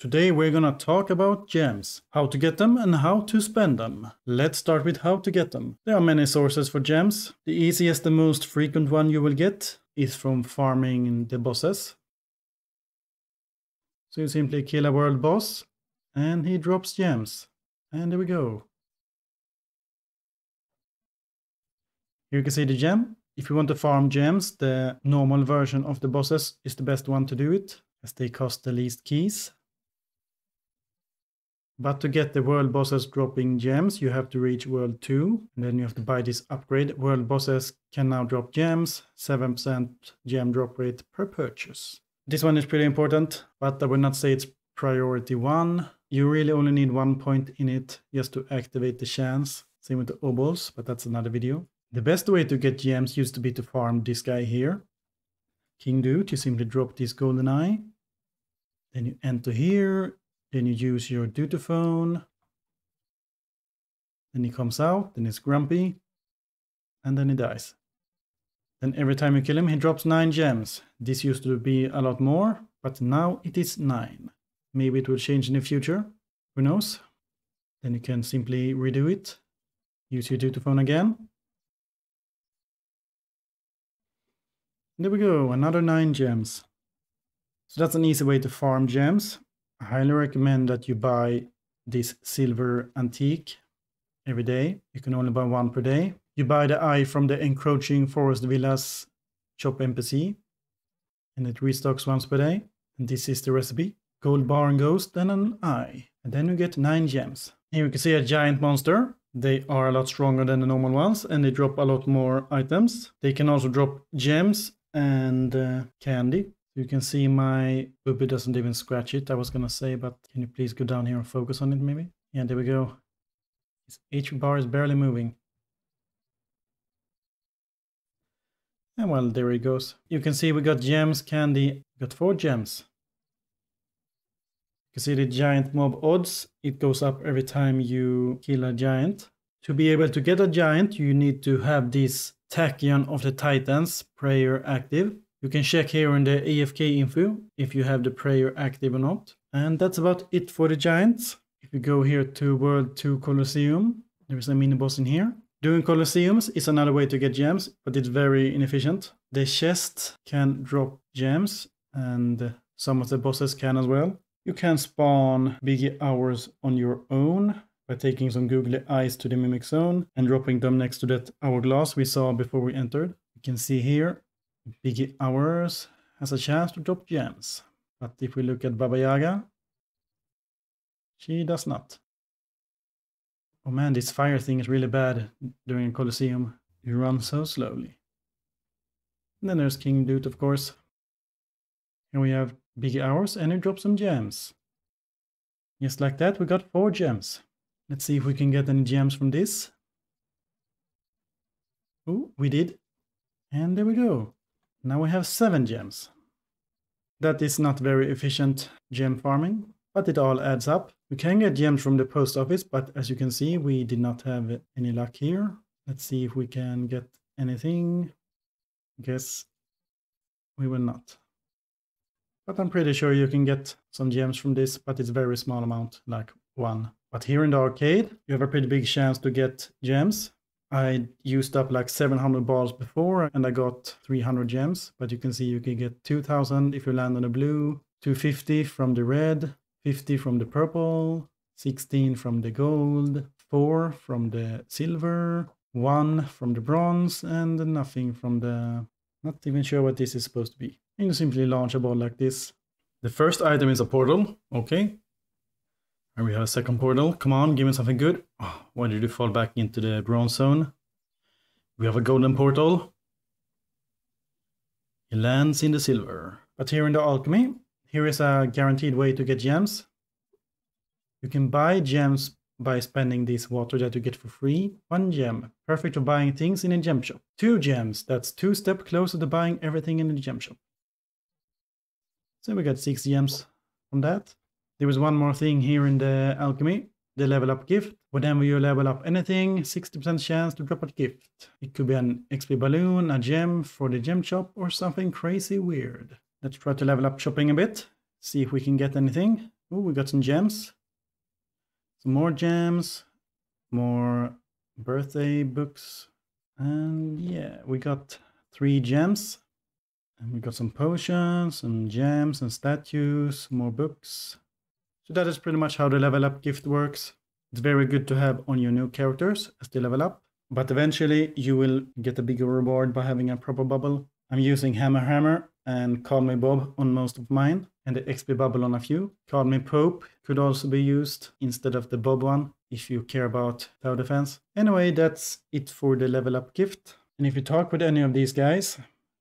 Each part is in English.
Today we're gonna talk about gems, how to get them and how to spend them. Let's start with how to get them. There are many sources for gems. The easiest and most frequent one you will get is from farming the bosses. So you simply kill a world boss and he drops gems. And there we go. Here you can see the gem. If you want to farm gems, the normal version of the bosses is the best one to do it, as they cost the least keys. But to get the world bosses dropping gems, you have to reach world 2. And then you have to buy this upgrade. World bosses can now drop gems, 7% gem drop rate per purchase. This one is pretty important, but I will not say it's priority 1. You really only need one point in it just to activate the chance. Same with the obols, but that's another video. The best way to get gems used to be to farm this guy here. King Doot, you simply drop this golden eye. Then you enter here, then you use your Dutophone. Then he comes out, then he's grumpy, and then he dies. Then every time you kill him, he drops 9 gems. This used to be a lot more, but now it is 9. Maybe it will change in the future, who knows? Then you can simply redo it. Use your Dutophone again. There we go, another 9 gems. So that's an easy way to farm gems. I highly recommend that you buy this silver antique every day. You can only buy one per day. You buy the eye from the encroaching forest villas shop NPC and it restocks once per day. And this is the recipe. Gold bar and ghost and an eye. And then you get nine gems. Here you can see a giant monster. They are a lot stronger than the normal ones and they drop a lot more items. They can also drop gems and uh, candy. You can see my booby doesn't even scratch it, I was gonna say, but can you please go down here and focus on it maybe? Yeah, there we go. His H bar is barely moving. And well, there he goes. You can see we got gems, candy, got four gems. You can see the giant mob odds. It goes up every time you kill a giant. To be able to get a giant, you need to have this Tachyon of the Titans prayer active. You can check here in the AFK info if you have the prayer active or not. And that's about it for the giants. If you go here to World 2 Colosseum, there is a mini boss in here. Doing Colosseums is another way to get gems, but it's very inefficient. The chest can drop gems and some of the bosses can as well. You can spawn big hours on your own by taking some googly eyes to the mimic zone and dropping them next to that hourglass we saw before we entered. You can see here Biggie Hours has a chance to drop gems. But if we look at Baba Yaga, she does not. Oh man, this fire thing is really bad during a Colosseum. You run so slowly. And then there's King Doot, of course. Here we have Biggie Hours, and he drops some gems. Just like that, we got four gems. Let's see if we can get any gems from this. Oh, we did. And there we go. Now we have 7 gems. That is not very efficient gem farming, but it all adds up. We can get gems from the post office, but as you can see, we did not have any luck here. Let's see if we can get anything. I Guess we will not. But I'm pretty sure you can get some gems from this, but it's very small amount, like one. But here in the arcade, you have a pretty big chance to get gems. I used up like 700 balls before and I got 300 gems, but you can see you can get 2000 if you land on the blue, 250 from the red, 50 from the purple, 16 from the gold, 4 from the silver, 1 from the bronze, and nothing from the... Not even sure what this is supposed to be. And you simply launch a ball like this. The first item is a portal, okay. We have a second portal. Come on, give me something good. Oh, why did you fall back into the bronze zone? We have a golden portal. He lands in the silver. But here in the alchemy, here is a guaranteed way to get gems. You can buy gems by spending this water that you get for free. One gem, perfect for buying things in a gem shop. Two gems, that's two steps closer to buying everything in the gem shop. So we got six gems from that. There was one more thing here in the alchemy, the level up gift. Whenever you level up anything, 60% chance to drop a gift. It could be an XP balloon, a gem for the gem shop, or something crazy weird. Let's try to level up shopping a bit, see if we can get anything. Oh, we got some gems. Some more gems. More birthday books. And yeah, we got three gems. And we got some potions, some gems and statues, more books. So that is pretty much how the level up gift works. It's very good to have on your new characters as they level up. But eventually you will get a bigger reward by having a proper bubble. I'm using Hammer Hammer and Call Me Bob on most of mine and the XP bubble on a few. Call Me Pope could also be used instead of the Bob one if you care about tower defense. Anyway, that's it for the level up gift. And if you talk with any of these guys,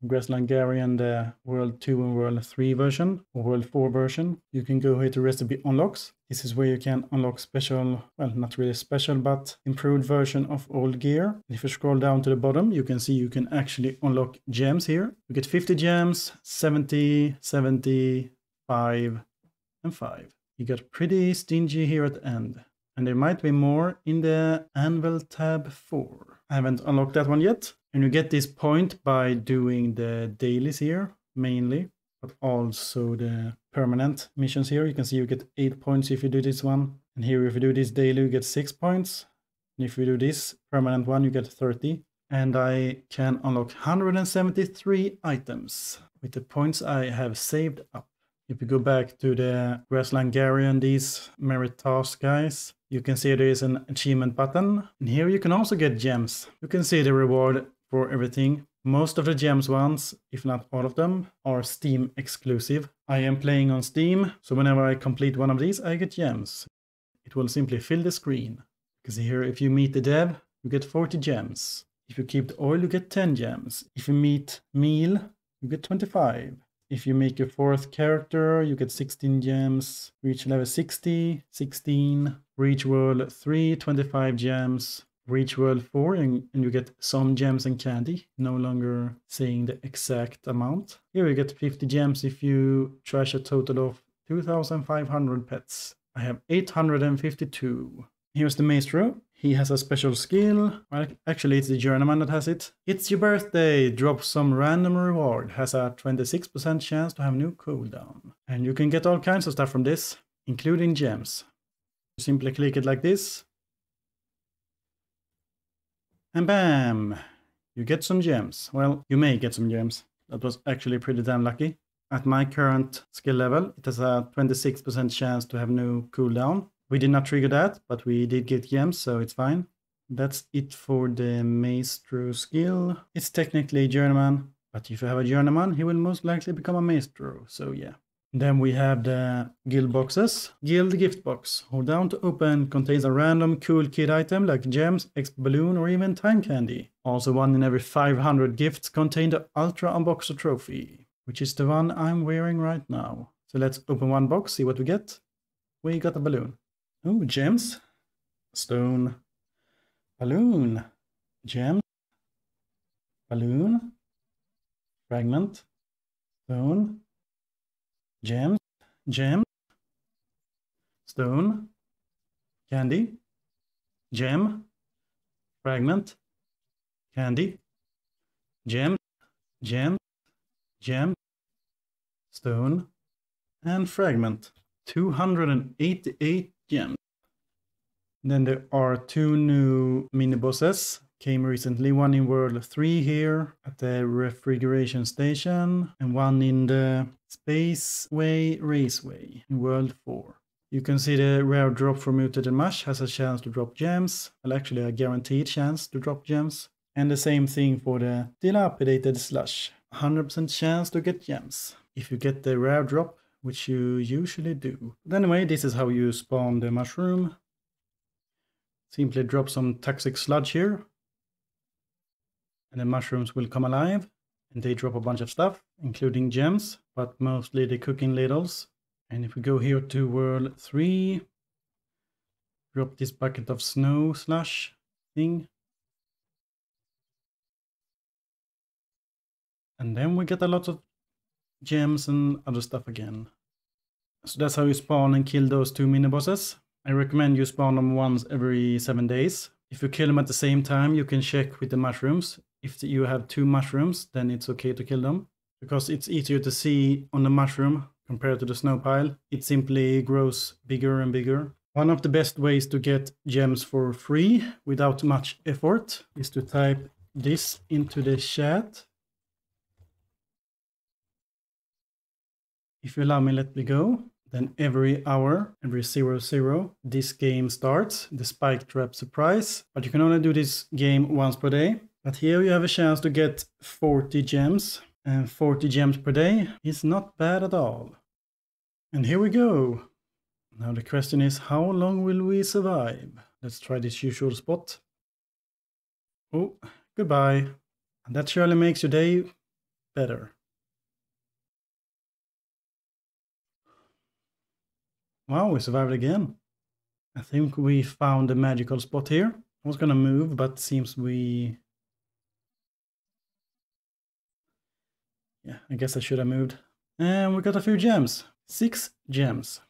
Grassland the World 2 and World 3 version, or World 4 version, you can go here to Recipe Unlocks. This is where you can unlock special, well, not really special, but improved version of old gear. If you scroll down to the bottom, you can see you can actually unlock gems here. You get 50 gems, 70, 70, 5, and 5. You get pretty stingy here at the end. And there might be more in the Anvil tab 4. I haven't unlocked that one yet. And you get this point by doing the dailies here, mainly, but also the permanent missions here. You can see you get 8 points if you do this one. And here if you do this daily, you get 6 points. And if you do this permanent one, you get 30. And I can unlock 173 items with the points I have saved up. If you go back to the Grassland Gary and these merit tasks guys, you can see there is an achievement button. And here you can also get gems. You can see the reward for everything. Most of the gems ones, if not all of them, are Steam exclusive. I am playing on Steam, so whenever I complete one of these, I get gems. It will simply fill the screen. Because here, if you meet the dev, you get 40 gems. If you keep the oil, you get 10 gems. If you meet meal, you get 25. If you make your fourth character, you get 16 gems. Reach level 60, 16. Reach world 3, 25 gems. Reach world 4 and, and you get some gems and candy. No longer saying the exact amount. Here you get 50 gems if you trash a total of 2,500 pets. I have 852. Here's the maestro. He has a special skill. Well, actually, it's the journeyman that has it. It's your birthday. Drop some random reward. Has a 26% chance to have new cooldown. And you can get all kinds of stuff from this, including gems. You simply click it like this. And bam! You get some gems. Well, you may get some gems. That was actually pretty damn lucky. At my current skill level, it has a 26% chance to have no cooldown. We did not trigger that, but we did get gems, so it's fine. That's it for the Maestro skill. It's technically a journeyman, but if you have a journeyman, he will most likely become a Maestro, so yeah. Then we have the guild boxes. Guild gift box. Hold down to open. Contains a random cool kid item like gems, X balloon, or even time candy. Also one in every 500 gifts contain the Ultra Unboxer trophy, which is the one I'm wearing right now. So let's open one box, see what we get. We got a balloon. Oh, gems. Stone. Balloon. Gem. Balloon. Fragment. Stone. Gems. Gem. Stone. Candy. Gem. Fragment. Candy. Gem. Gem. Gem. Stone. And fragment. 288 gems. Then there are two new mini bosses came recently, one in World 3 here at the refrigeration station and one in the Spaceway Raceway in World 4. You can see the rare drop for Mutated Mush has a chance to drop gems, well actually a guaranteed chance to drop gems. And the same thing for the Dilapidated Slush, 100% chance to get gems. If you get the rare drop, which you usually do. But anyway, this is how you spawn the mushroom. Simply drop some toxic sludge here. And the mushrooms will come alive. And they drop a bunch of stuff, including gems, but mostly the cooking ladles. And if we go here to world 3, drop this bucket of snow slush thing. And then we get a lot of gems and other stuff again. So that's how you spawn and kill those two mini bosses. I recommend you spawn them once every 7 days. If you kill them at the same time, you can check with the mushrooms. If you have two mushrooms, then it's okay to kill them. Because it's easier to see on the mushroom, compared to the snow pile. It simply grows bigger and bigger. One of the best ways to get gems for free without much effort is to type this into the chat. If you allow me, let me go. Then every hour, every zero zero, this game starts, the spike trap surprise. But you can only do this game once per day. But here you have a chance to get 40 gems. And 40 gems per day is not bad at all. And here we go. Now the question is, how long will we survive? Let's try this usual spot. Oh, goodbye. And that surely makes your day better. Wow, we survived again. I think we found a magical spot here. I was gonna move, but seems we... Yeah, I guess I should have moved. And we got a few gems. Six gems.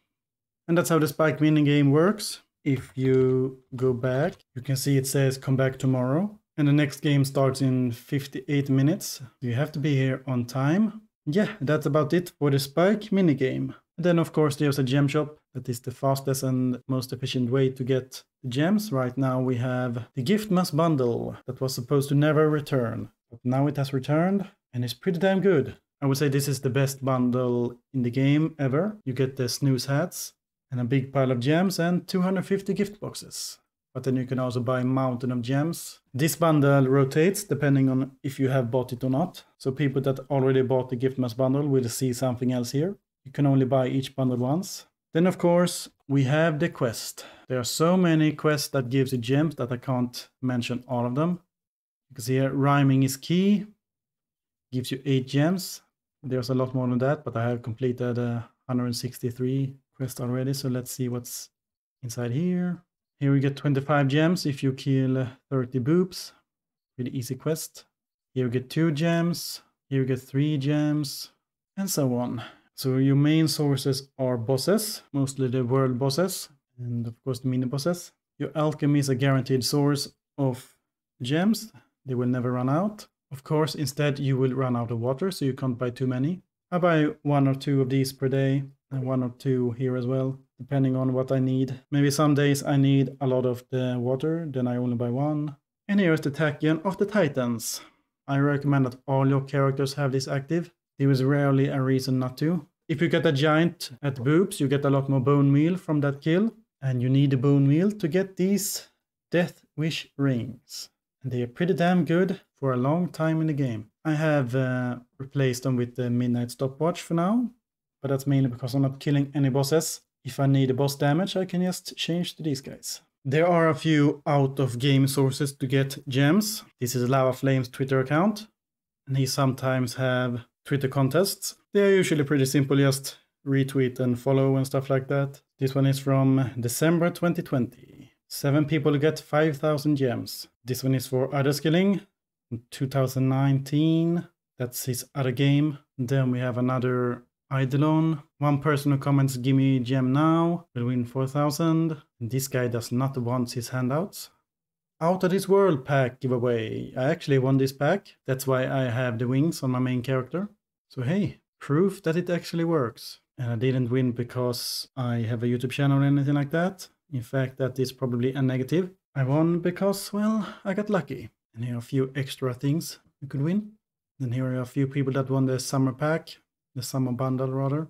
And that's how the spike mini game works. If you go back, you can see it says come back tomorrow. And the next game starts in 58 minutes. You have to be here on time. Yeah, that's about it for the spike mini game. Then of course there's a gem shop that is the fastest and most efficient way to get gems. Right now we have the Giftmas bundle that was supposed to never return. But now it has returned and it's pretty damn good. I would say this is the best bundle in the game ever. You get the snooze hats and a big pile of gems and 250 gift boxes. But then you can also buy a mountain of gems. This bundle rotates depending on if you have bought it or not. So people that already bought the gift Giftmas bundle will see something else here. You can only buy each bundle once. Then of course we have the quest. There are so many quests that gives you gems that I can't mention all of them. Because here rhyming is key. Gives you 8 gems. There's a lot more than that, but I have completed uh, 163 quests already. So let's see what's inside here. Here we get 25 gems if you kill 30 boobs. Really easy quest. Here we get 2 gems. Here we get 3 gems. And so on. So your main sources are bosses, mostly the world bosses, and of course the mini bosses. Your alchemy is a guaranteed source of gems. They will never run out. Of course, instead you will run out of water, so you can't buy too many. I buy one or two of these per day, and one or two here as well, depending on what I need. Maybe some days I need a lot of the water, then I only buy one. And here's the Tachyon of the Titans. I recommend that all your characters have this active. There is rarely a reason not to. If you get a giant at boobs, you get a lot more bone meal from that kill. And you need the bone meal to get these death wish rings. And they are pretty damn good for a long time in the game. I have uh, replaced them with the midnight stopwatch for now. But that's mainly because I'm not killing any bosses. If I need a boss damage, I can just change to these guys. There are a few out of game sources to get gems. This is Lava Flame's Twitter account. And he sometimes have Twitter contests. They are usually pretty simple, just retweet and follow and stuff like that. This one is from December 2020. Seven people get 5,000 gems. This one is for other skilling. 2019. That's his other game. Then we have another IdleOn. One person who comments give me gem now will win 4000. This guy does not want his handouts. Out of this world pack giveaway. I actually won this pack. That's why I have the wings on my main character. So hey, proof that it actually works. And I didn't win because I have a YouTube channel or anything like that. In fact, that is probably a negative. I won because, well, I got lucky. And here are a few extra things you could win. Then here are a few people that won the summer pack, the summer bundle rather.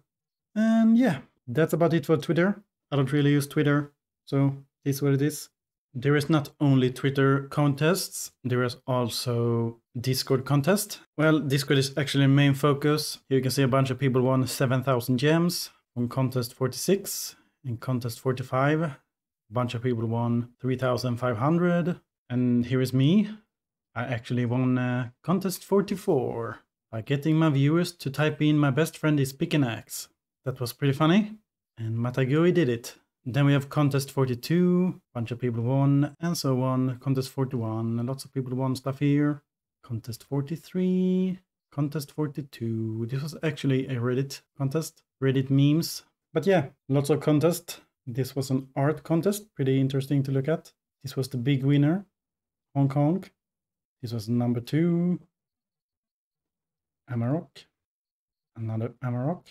And yeah, that's about it for Twitter. I don't really use Twitter, so this is what it is. There is not only Twitter contests, there is also Discord contest. Well, Discord is actually main focus. Here you can see a bunch of people won 7,000 gems on contest 46. In contest 45, a bunch of people won 3,500. And here is me. I actually won uh, contest 44 by getting my viewers to type in my best friend is pick an axe. That was pretty funny. And Matagui did it. Then we have contest 42, bunch of people won, and so on. Contest 41, lots of people won stuff here. Contest 43, contest 42. This was actually a Reddit contest, Reddit memes. But yeah, lots of contest. This was an art contest, pretty interesting to look at. This was the big winner, Hong Kong. This was number two, Amarok. Another Amarok.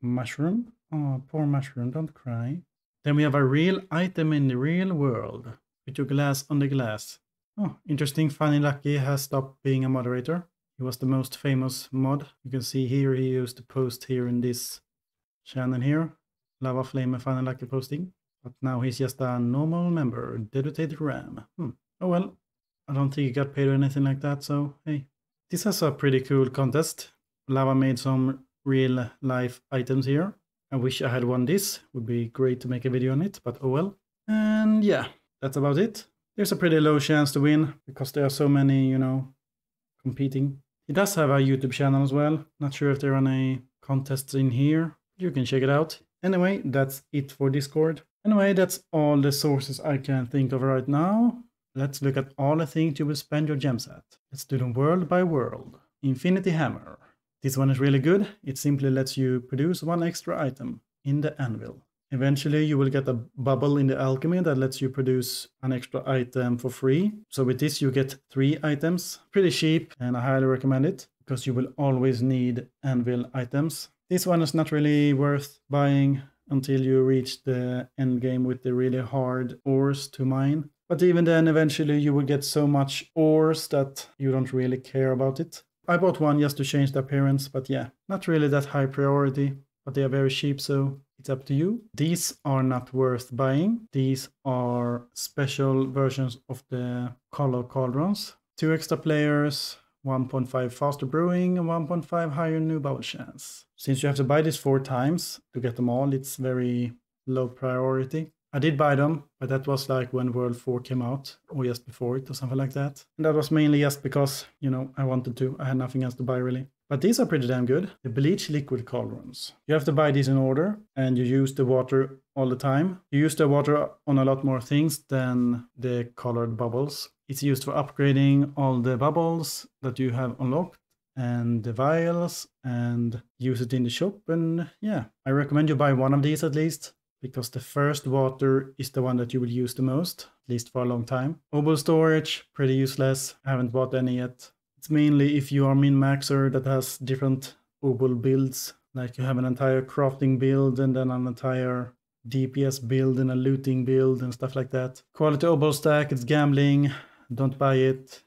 Mushroom. Oh, poor mushroom, don't cry. Then we have a real item in the real world. With your glass on the glass. Oh, interesting. Funny Lucky has stopped being a moderator. He was the most famous mod. You can see here he used to post here in this channel here. Lava Flame and Funny Lucky posting. But now he's just a normal member. Dedicated Ram. Hmm. Oh well. I don't think he got paid or anything like that, so hey. This is a pretty cool contest. Lava made some real life items here. I wish I had won this. Would be great to make a video on it, but oh well. And yeah, that's about it. There's a pretty low chance to win because there are so many, you know, competing. He does have a YouTube channel as well. Not sure if there are any contests in here. You can check it out. Anyway, that's it for Discord. Anyway, that's all the sources I can think of right now. Let's look at all the things you will spend your gems at. Let's do them world by world. Infinity Hammer. This one is really good. It simply lets you produce one extra item in the anvil. Eventually you will get a bubble in the alchemy that lets you produce an extra item for free. So with this you get three items. Pretty cheap and I highly recommend it because you will always need anvil items. This one is not really worth buying until you reach the end game with the really hard ores to mine. But even then eventually you will get so much ores that you don't really care about it. I bought one just to change the appearance, but yeah, not really that high priority, but they are very cheap, so it's up to you. These are not worth buying. These are special versions of the color cauldrons. Two extra players, 1.5 faster brewing, and 1.5 higher new bubble chance. Since you have to buy this four times to get them all, it's very low priority. I did buy them, but that was like when World 4 came out, or just before it, or something like that. And that was mainly just because, you know, I wanted to. I had nothing else to buy really. But these are pretty damn good. The bleach liquid cauldrons. You have to buy these in order, and you use the water all the time. You use the water on a lot more things than the colored bubbles. It's used for upgrading all the bubbles that you have unlocked and the vials and use it in the shop and yeah i recommend you buy one of these at least because the first water is the one that you will use the most, at least for a long time. Obol storage, pretty useless. I haven't bought any yet. It's mainly if you are min-maxer that has different Obol builds, like you have an entire crafting build and then an entire DPS build and a looting build and stuff like that. Quality Obol stack, it's gambling, don't buy it.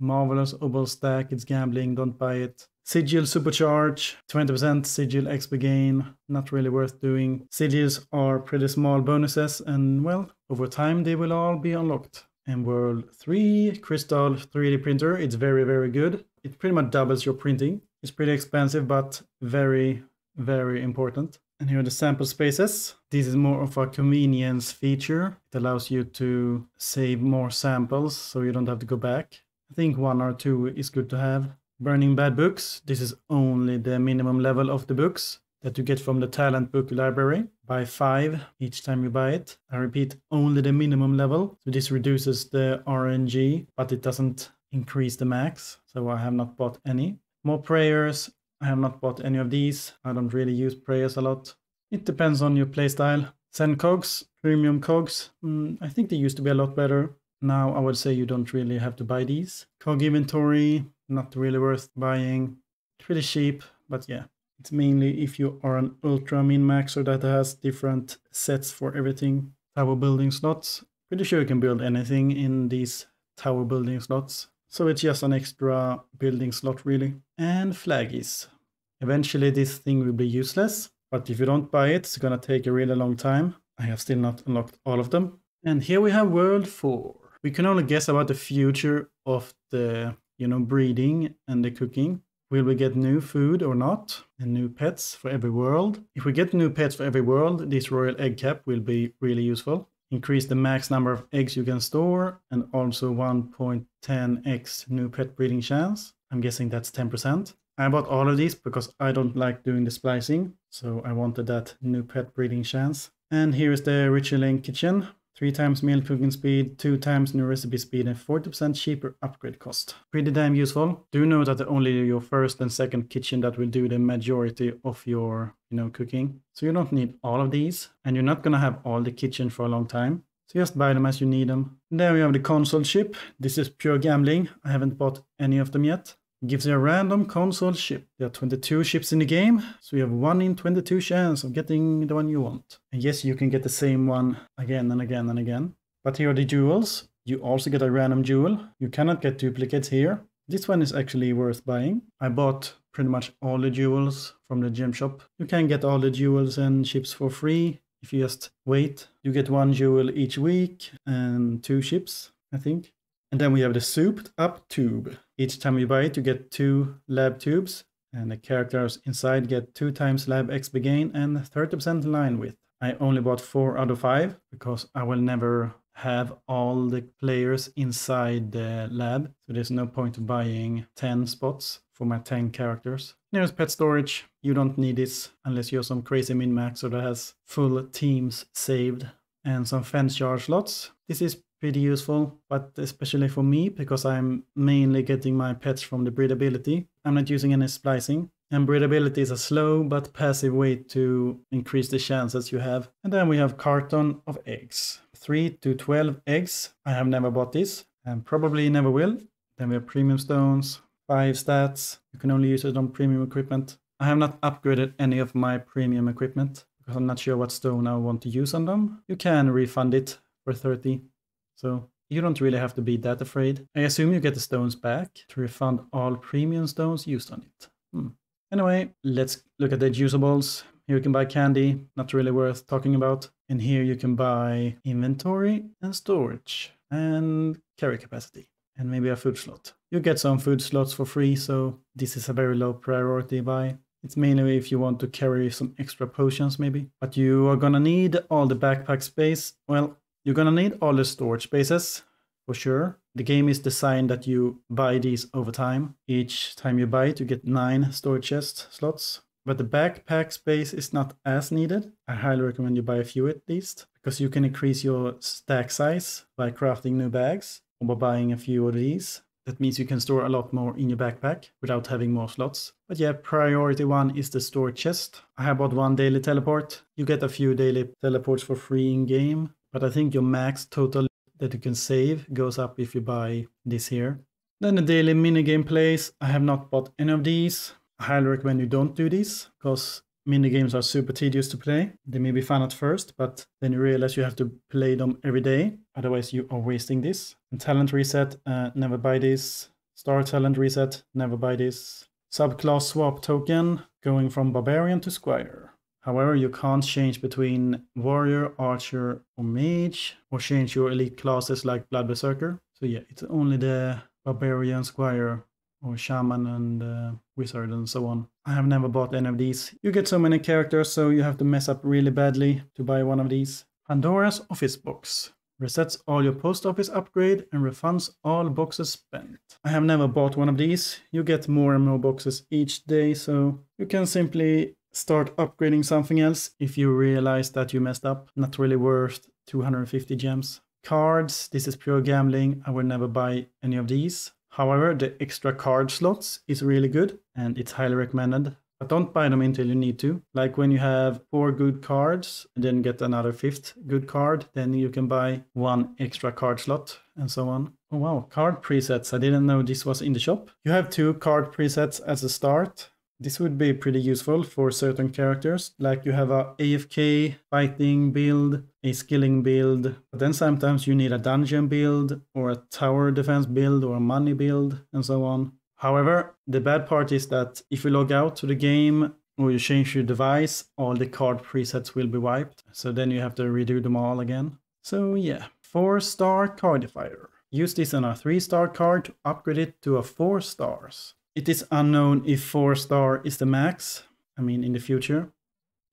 Marvelous Obol stack, it's gambling, don't buy it. Sigil Supercharge, 20% Sigil XP gain, not really worth doing. Sigils are pretty small bonuses and well, over time they will all be unlocked. And World 3, Crystal 3D printer, it's very, very good. It pretty much doubles your printing. It's pretty expensive, but very, very important. And here are the sample spaces. This is more of a convenience feature. It allows you to save more samples so you don't have to go back. I think one or two is good to have. Burning Bad Books. This is only the minimum level of the books that you get from the talent book library. Buy five each time you buy it. I repeat, only the minimum level. So this reduces the RNG, but it doesn't increase the max. So I have not bought any. More prayers. I have not bought any of these. I don't really use prayers a lot. It depends on your playstyle. Send cogs, premium cogs. Mm, I think they used to be a lot better. Now I would say you don't really have to buy these. Cog inventory, not really worth buying. Pretty cheap, but yeah. It's mainly if you are an ultra min maxer that has different sets for everything. Tower building slots. Pretty sure you can build anything in these tower building slots. So it's just an extra building slot really. And flaggies. Eventually this thing will be useless, but if you don't buy it, it's gonna take a really long time. I have still not unlocked all of them. And here we have World 4. We can only guess about the future of the you know, breeding and the cooking. Will we get new food or not? And new pets for every world? If we get new pets for every world, this royal egg cap will be really useful. Increase the max number of eggs you can store and also 1.10x new pet breeding chance. I'm guessing that's 10%. I bought all of these because I don't like doing the splicing, so I wanted that new pet breeding chance. And here is the Richelin kitchen. 3 times meal cooking speed, 2 times new recipe speed, and 40% cheaper upgrade cost. Pretty damn useful. Do know that only your first and second kitchen that will do the majority of your, you know, cooking. So you don't need all of these, and you're not gonna have all the kitchen for a long time. So just buy them as you need them. And then we have the console ship. This is pure gambling. I haven't bought any of them yet. Gives you a random console ship. There are 22 ships in the game, so you have 1 in 22 chance of getting the one you want. And yes, you can get the same one again and again and again. But here are the jewels. You also get a random jewel. You cannot get duplicates here. This one is actually worth buying. I bought pretty much all the jewels from the gem shop. You can get all the jewels and ships for free if you just wait. You get one jewel each week and two ships, I think. And then we have the souped up tube. Each time you buy it, you get two lab tubes, and the characters inside get two times lab XP gain and 30% line width. I only bought four out of five because I will never have all the players inside the lab. So there's no point buying 10 spots for my 10 characters. There's pet storage. You don't need this unless you're some crazy min-maxer that has full teams saved. And some fence charge slots. This is pretty useful, but especially for me because I'm mainly getting my pets from the breedability. I'm not using any splicing. And breedability is a slow but passive way to increase the chances you have. And then we have carton of eggs. 3 to 12 eggs. I have never bought this and probably never will. Then we have premium stones, 5 stats. You can only use it on premium equipment. I have not upgraded any of my premium equipment because I'm not sure what stone I want to use on them. You can refund it for 30 so you don't really have to be that afraid. I assume you get the stones back to refund all premium stones used on it. Hmm. Anyway, let's look at the usables. Here you can buy candy, not really worth talking about. And here you can buy inventory and storage and carry capacity and maybe a food slot. You get some food slots for free, so this is a very low priority buy. It's mainly if you want to carry some extra potions maybe. But you are gonna need all the backpack space. Well, you're gonna need all the storage spaces for sure. The game is designed that you buy these over time. Each time you buy it, you get nine storage chest slots. But the backpack space is not as needed. I highly recommend you buy a few at least, because you can increase your stack size by crafting new bags or by buying a few of these. That means you can store a lot more in your backpack without having more slots. But yeah, priority one is the storage chest. I have bought one daily teleport. You get a few daily teleports for free in game. But I think your max total that you can save goes up if you buy this here. Then the daily minigame plays. I have not bought any of these. I highly recommend you don't do these because minigames are super tedious to play. They may be fun at first, but then you realize you have to play them every day. Otherwise, you are wasting this. And talent reset, uh, never buy this. Star talent reset, never buy this. Subclass swap token, going from barbarian to squire. However, you can't change between warrior, archer, or mage, or change your elite classes like blood berserker. So yeah, it's only the barbarian, squire, or shaman and uh, wizard and so on. I have never bought any of these. You get so many characters, so you have to mess up really badly to buy one of these. Pandora's Office Box. Resets all your post office upgrade and refunds all boxes spent. I have never bought one of these. You get more and more boxes each day, so you can simply start upgrading something else if you realize that you messed up. Not really worth 250 gems. Cards, this is pure gambling. I will never buy any of these. However, the extra card slots is really good and it's highly recommended. But don't buy them until you need to. Like when you have four good cards, and then get another fifth good card, then you can buy one extra card slot and so on. Oh wow, card presets. I didn't know this was in the shop. You have two card presets as a start. This would be pretty useful for certain characters, like you have a AFK fighting build, a skilling build, but then sometimes you need a dungeon build, or a tower defense build, or a money build, and so on. However, the bad part is that if you log out to the game or you change your device, all the card presets will be wiped, so then you have to redo them all again. So yeah, 4 star cardifier. Use this on a 3 star card to upgrade it to a 4 stars. It is unknown if 4 star is the max. I mean, in the future.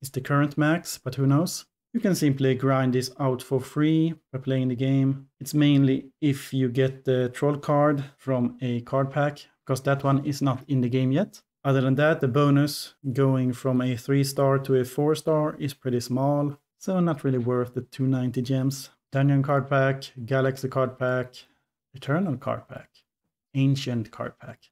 It's the current max, but who knows? You can simply grind this out for free by playing the game. It's mainly if you get the troll card from a card pack, because that one is not in the game yet. Other than that, the bonus going from a 3 star to a 4 star is pretty small, so not really worth the 290 gems. Dungeon card pack, Galaxy card pack, Eternal card pack, Ancient card pack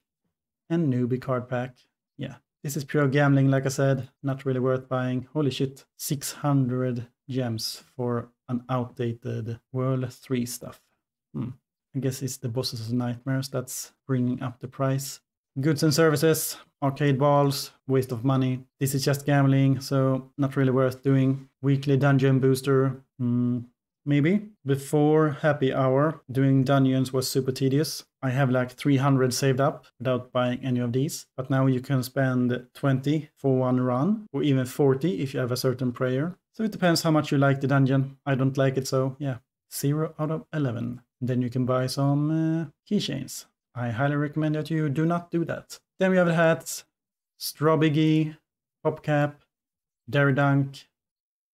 and newbie card pack. Yeah, this is pure gambling, like I said, not really worth buying. Holy shit, 600 gems for an outdated World 3 stuff. Hmm. I guess it's the Bosses of Nightmares that's bringing up the price. Goods and services, arcade balls, waste of money. This is just gambling, so not really worth doing. Weekly dungeon booster, mm, maybe. Before happy hour, doing dungeons was super tedious. I have like 300 saved up without buying any of these. But now you can spend 20 for one run, or even 40 if you have a certain prayer. So it depends how much you like the dungeon. I don't like it, so yeah, 0 out of 11. Then you can buy some uh, keychains. I highly recommend that you do not do that. Then we have the hats, Straw Biggie, Popcap, Dunk,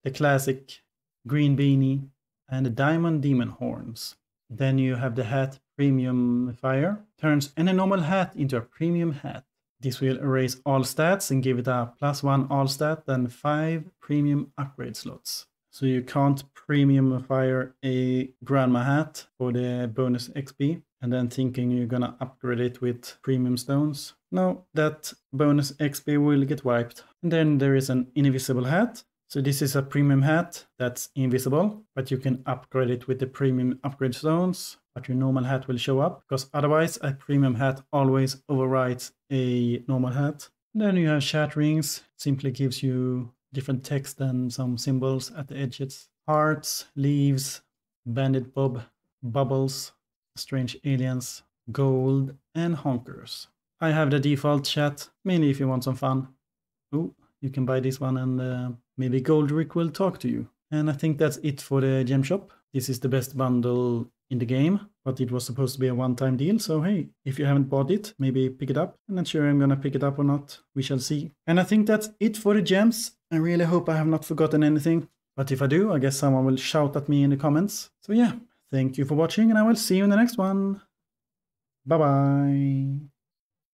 the classic Green Beanie, and the Diamond Demon Horns. Then you have the hat Premiumifier. Turns any normal hat into a premium hat. This will erase all stats and give it a plus one all stat and five premium upgrade slots. So you can't premium fire a grandma hat for the bonus XP and then thinking you're gonna upgrade it with premium stones. No, that bonus XP will get wiped. And then there is an invisible hat. So this is a premium hat that's invisible, but you can upgrade it with the premium upgrade stones, but your normal hat will show up because otherwise a premium hat always overrides a normal hat. Then you have chat rings, simply gives you different text and some symbols at the edges. Hearts, leaves, bandit bob, bubbles, strange aliens, gold, and honkers. I have the default chat, mainly if you want some fun. Oh, you can buy this one and uh, maybe Goldrick will talk to you. And I think that's it for the gem shop. This is the best bundle in the game, but it was supposed to be a one-time deal. So hey, if you haven't bought it, maybe pick it up. I'm not sure I'm gonna pick it up or not. We shall see. And I think that's it for the gems. I really hope I have not forgotten anything. But if I do, I guess someone will shout at me in the comments. So yeah, thank you for watching and I will see you in the next one. Bye bye.